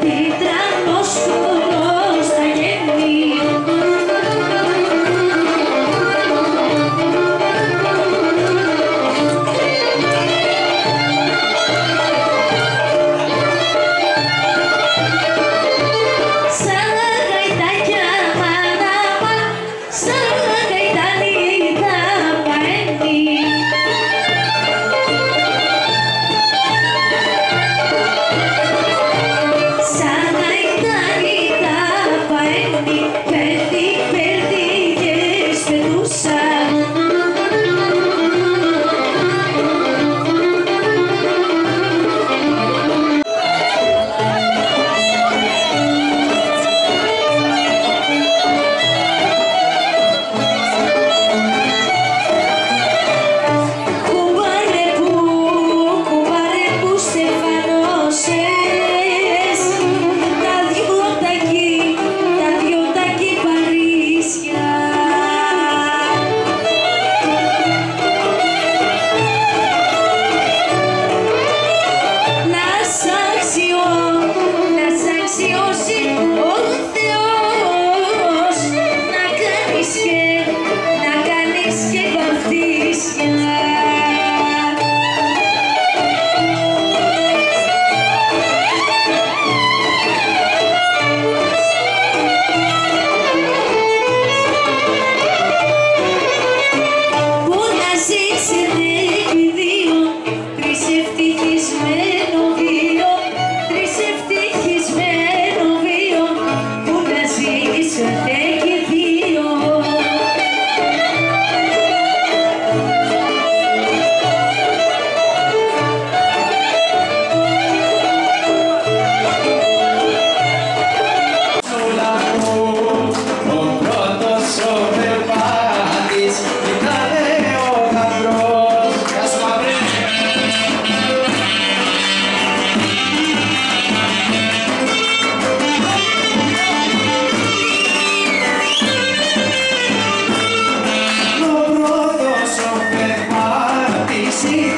τι τρανός see